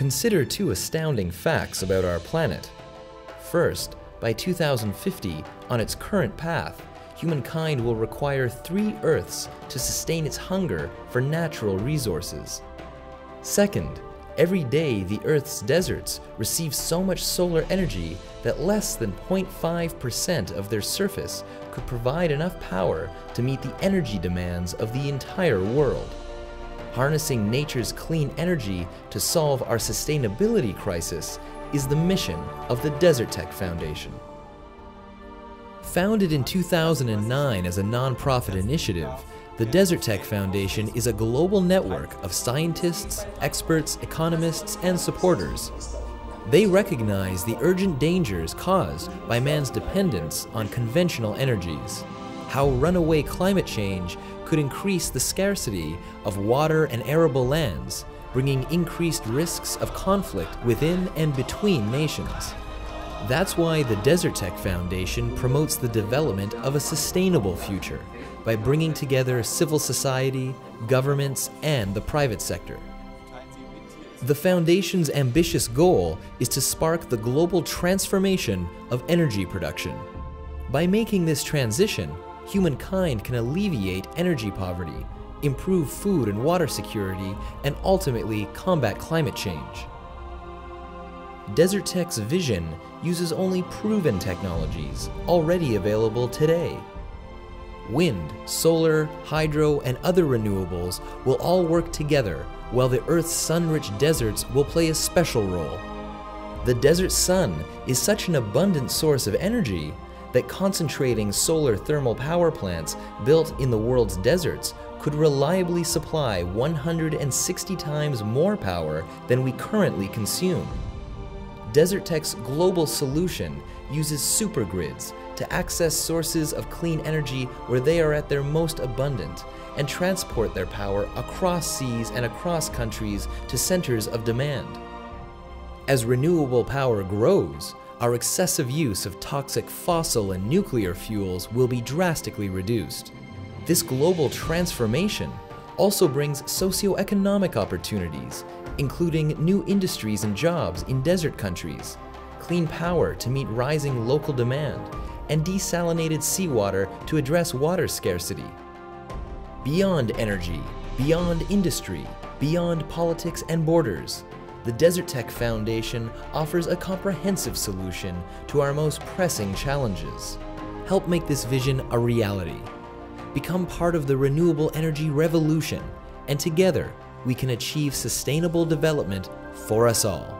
Consider two astounding facts about our planet. First, by 2050, on its current path, humankind will require three Earths to sustain its hunger for natural resources. Second, every day the Earth's deserts receive so much solar energy that less than 0.5% of their surface could provide enough power to meet the energy demands of the entire world. Harnessing nature's clean energy to solve our sustainability crisis is the mission of the DESERTEC Foundation. Founded in 2009 as a nonprofit initiative, the DESERTEC Foundation is a global network of scientists, experts, economists, and supporters. They recognize the urgent dangers caused by man's dependence on conventional energies, how runaway climate change could increase the scarcity of water and arable lands, bringing increased risks of conflict within and between nations. That's why the DESERTEC Foundation promotes the development of a sustainable future by bringing together civil society, governments, and the private sector. The Foundation's ambitious goal is to spark the global transformation of energy production. By making this transition, humankind can alleviate energy poverty, improve food and water security, and ultimately combat climate change. DESERTEC's vision uses only proven technologies already available today. Wind, solar, hydro, and other renewables will all work together, while the Earth's sun-rich deserts will play a special role. The desert sun is such an abundant source of energy that concentrating solar thermal power plants built in the world's deserts could reliably supply 160 times more power than we currently consume. DESERTEC's global solution uses supergrids to access sources of clean energy where they are at their most abundant and transport their power across seas and across countries to centers of demand. As renewable power grows, our excessive use of toxic fossil and nuclear fuels will be drastically reduced. This global transformation also brings socioeconomic opportunities, including new industries and jobs in desert countries, clean power to meet rising local demand, and desalinated seawater to address water scarcity. Beyond energy, beyond industry, beyond politics and borders, the DESERTEC Foundation offers a comprehensive solution to our most pressing challenges. Help make this vision a reality. Become part of the renewable energy revolution, and together we can achieve sustainable development for us all.